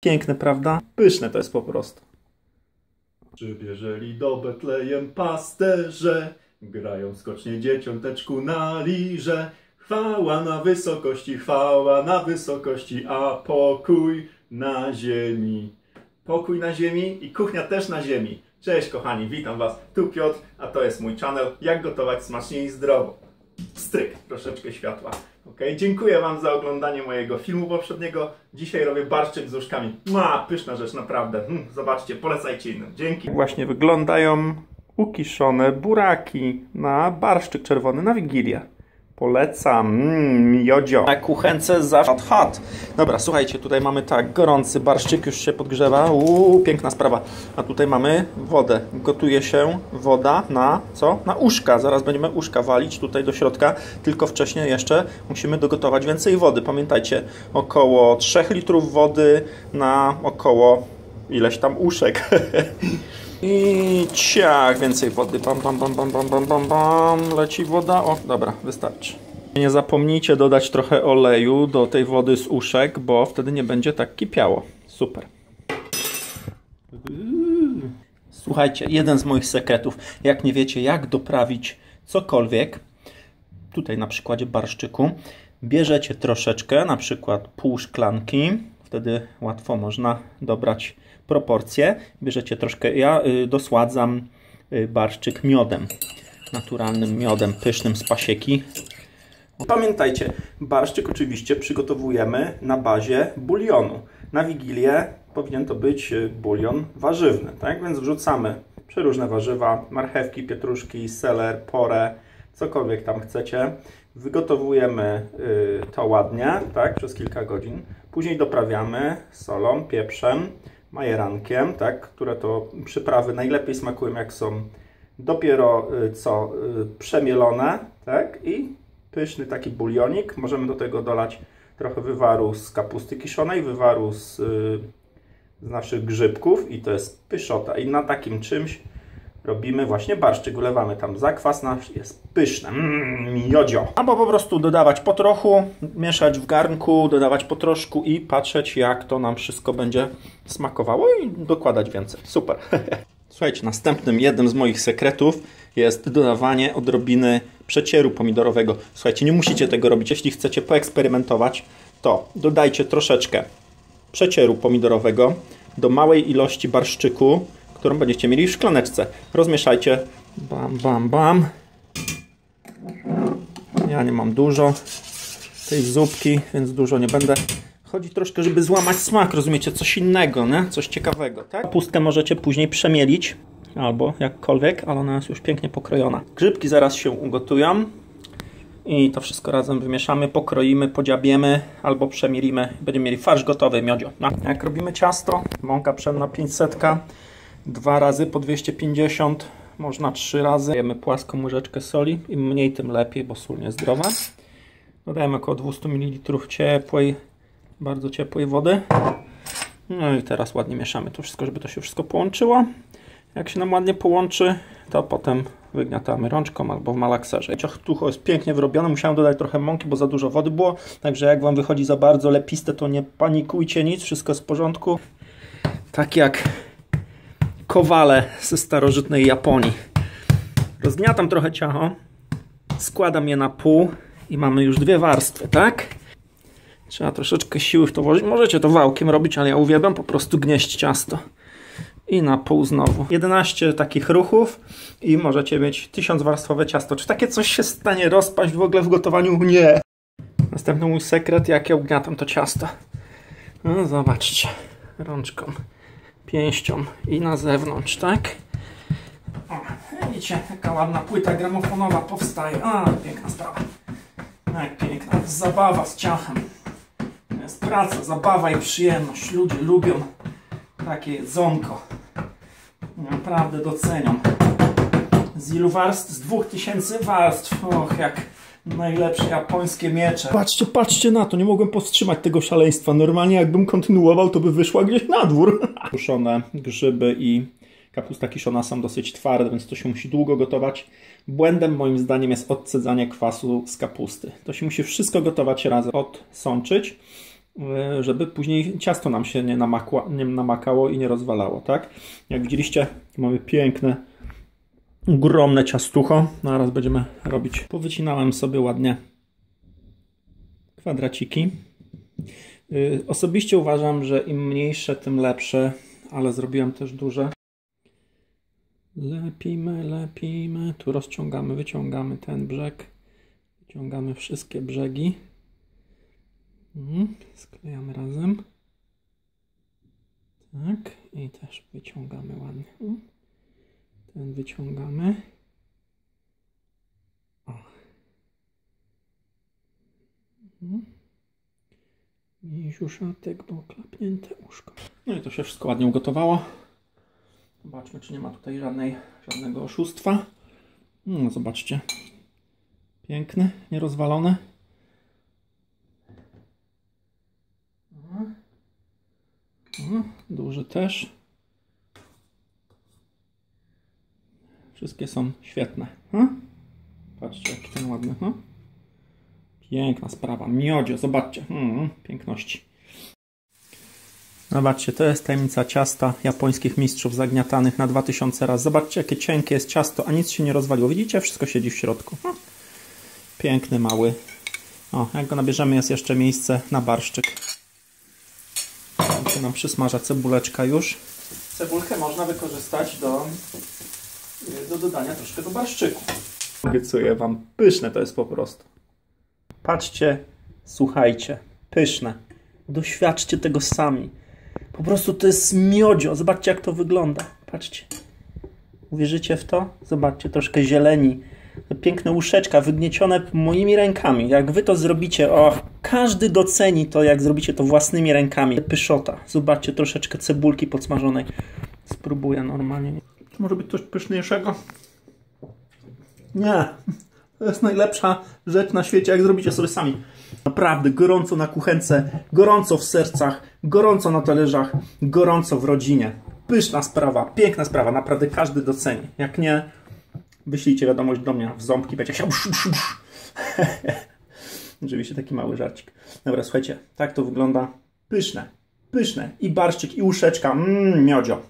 Piękne, prawda? Pyszne to jest po prostu. Przybierzeli do Betlejem pasterze, grają skocznie dzieciąteczku na lirze. Chwała na wysokości, chwała na wysokości, a pokój na ziemi. Pokój na ziemi i kuchnia też na ziemi. Cześć kochani, witam was, tu Piotr, a to jest mój channel Jak gotować smacznie i zdrowo. Stryk, troszeczkę światła. Ok, dziękuję wam za oglądanie mojego filmu poprzedniego. Dzisiaj robię barszczyk z łóżkami. Ma, pyszna rzecz, naprawdę. Hmm, zobaczcie, polecajcie innym. Dzięki. Właśnie wyglądają ukiszone buraki na barszczyk czerwony na Wigilię. Polecam. Mmm, miodzio. Na kuchence za hot, hot. Dobra, słuchajcie, tutaj mamy tak, gorący barszczyk już się podgrzewa. Uuu, piękna sprawa. A tutaj mamy wodę. Gotuje się woda na co? Na uszka. Zaraz będziemy uszka walić tutaj do środka, tylko wcześniej jeszcze musimy dogotować więcej wody. Pamiętajcie, około 3 litrów wody na około ileś tam uszek. I ciach, więcej wody. Bam, bam, bam, bam, bam, bam, bam, bam. Leci woda. O, dobra, wystarczy. Nie zapomnijcie dodać trochę oleju do tej wody z uszek, bo wtedy nie będzie tak kipiało. Super. Słuchajcie, jeden z moich sekretów. Jak nie wiecie, jak doprawić cokolwiek, tutaj na przykładzie barszczyku, bierzecie troszeczkę, na przykład pół szklanki, wtedy łatwo można dobrać proporcje. Bierzecie troszkę, ja y, dosładzam y, barszczyk miodem, naturalnym miodem, pysznym z pasieki. Pamiętajcie, barszczyk oczywiście przygotowujemy na bazie bulionu. Na Wigilię powinien to być y, bulion warzywny, tak? Więc wrzucamy przeróżne warzywa, marchewki, pietruszki, seler, porę, cokolwiek tam chcecie. Wygotowujemy to ładnie, tak, przez kilka godzin. Później doprawiamy solą, pieprzem, majerankiem, tak, które to przyprawy najlepiej smakują jak są dopiero y, co y, przemielone, tak, i pyszny taki bulionik. Możemy do tego dolać trochę wywaru z kapusty kiszonej, wywaru z, y, z naszych grzybków i to jest pyszota. I na takim czymś robimy właśnie barszczyk, wlewamy tam zakwas nasz, jest pyszne, mmm, miodzio. Albo po prostu dodawać po trochu, mieszać w garnku, dodawać po troszku i patrzeć jak to nam wszystko będzie smakowało i dokładać więcej. Super. Słuchajcie, następnym jednym z moich sekretów jest dodawanie odrobiny przecieru pomidorowego. Słuchajcie, nie musicie tego robić. Jeśli chcecie poeksperymentować, to dodajcie troszeczkę przecieru pomidorowego do małej ilości barszczyku, którą będziecie mieli w szklaneczce. Rozmieszajcie. Bam, bam, bam. Ja nie mam dużo tej zupki, więc dużo nie będę. Chodzi troszkę, żeby złamać smak, rozumiecie? Coś innego, nie? Coś ciekawego, tak? Pustkę możecie później przemielić, albo jakkolwiek, ale ona jest już pięknie pokrojona. Grzybki zaraz się ugotują i to wszystko razem wymieszamy, pokroimy, podziabiemy albo przemielimy. Będziemy mieli farsz gotowy, miodzio. No. Jak robimy ciasto, mąka pszenna 500, dwa razy po 250, można trzy razy. Dajemy płaską łyżeczkę soli, im mniej tym lepiej, bo sól niezdrowa. Dodajemy około 200 ml ciepłej, bardzo ciepłej wody. No i teraz ładnie mieszamy to wszystko, żeby to się wszystko połączyło. Jak się nam ładnie połączy, to potem wygniatamy rączką albo w malakserze. Ciachtucho jest pięknie wyrobione, musiałem dodać trochę mąki, bo za dużo wody było, także jak Wam wychodzi za bardzo lepiste, to nie panikujcie nic, wszystko jest w porządku. Tak jak kowale ze starożytnej Japonii. Rozgniatam trochę ciacho, składam je na pół i mamy już dwie warstwy, tak? Trzeba troszeczkę siły w to włożyć. Możecie to wałkiem robić, ale ja uwielbiam po prostu gnieść ciasto. I na pół znowu. 11 takich ruchów i możecie mieć tysiącwarstwowe ciasto. Czy takie coś się stanie rozpaść w ogóle w gotowaniu? Nie. Następny mój sekret, jak ja ugniatam to ciasto. No zobaczcie. Rączką pięścią i na zewnątrz, tak? O, widzicie, jaka ładna płyta gramofonowa powstaje. A, piękna sprawa. Jak piękna. Zabawa z ciachem. To jest praca, zabawa i przyjemność. Ludzie lubią takie jedzonko. Naprawdę doceniam. Z ilu warstw? Z dwóch tysięcy warstw. Och, jak najlepsze japońskie miecze. Patrzcie, patrzcie na to, nie mogłem powstrzymać tego szaleństwa. Normalnie jakbym kontynuował, to by wyszła gdzieś na dwór. Suszone grzyby i kapusta kiszona są dosyć twarde, więc to się musi długo gotować. Błędem moim zdaniem jest odcedzanie kwasu z kapusty. To się musi wszystko gotować razem, odsączyć e, żeby później ciasto nam się nie, namakła, nie namakało i nie rozwalało, tak? Jak widzieliście, mamy piękne, ogromne ciastucho. Zaraz będziemy robić. Powycinałem sobie ładnie kwadraciki. Y, Osobiście uważam, że im mniejsze, tym lepsze, ale zrobiłem też duże. Lepimy, lepimy. Tu rozciągamy, wyciągamy ten brzeg. Wyciągamy wszystkie brzegi. Mhm, Sklejamy razem. Tak, i też wyciągamy ładnie. Ten wyciągamy. O. Mhm. Miziuszatek, bo klapnięte łóżko. No i to się wszystko ładnie ugotowało. Zobaczmy, czy nie ma tutaj żadnej, żadnego oszustwa. No, zobaczcie. Piękny, nierozwalony. O. O, Duży też. Wszystkie są świetne. Hmm? Patrzcie, jaki ten ładny. Hmm? Piękna sprawa. Miodzio, zobaczcie. Hmm, piękności. Zobaczcie, to jest tajemnica ciasta japońskich mistrzów zagniatanych na 2000 raz. Zobaczcie, jakie cienkie jest ciasto, a nic się nie rozwaliło. Widzicie? Wszystko siedzi w środku. Hmm. Piękny, mały. O, jak go nabierzemy, jest jeszcze miejsce na barszczyk. Tu nam przysmaża cebuleczka już. Cebulkę można wykorzystać do, do dodania troszkę do barszczyku. Obiecuję Wam, pyszne to jest po prostu. Patrzcie, słuchajcie, pyszne. Doświadczcie tego sami. Po prostu to jest miodzio. Zobaczcie, jak to wygląda. Patrzcie. Uwierzycie w to? Zobaczcie, troszkę zieleni. Te Piękne łóżeczka wygniecione moimi rękami. Jak wy to zrobicie, o, każdy doceni to, jak zrobicie to własnymi rękami. Pyszota. Zobaczcie, troszeczkę cebulki podsmażonej. Spróbuję normalnie. Może być coś pyszniejszego? Nie. To jest najlepsza rzecz na świecie, jak zrobicie sobie sami. Naprawdę, gorąco na kuchence, gorąco w sercach, gorąco na talerzach, gorąco w rodzinie. Pyszna sprawa, piękna sprawa, naprawdę każdy doceni. Jak nie, wyślijcie wiadomość do mnie w ząbki, będzie bsz. Oczywiście taki mały żarcik. Dobra, słuchajcie, tak to wygląda. Pyszne, pyszne. I barszczyk, i uszeczka, mmm, miodzio.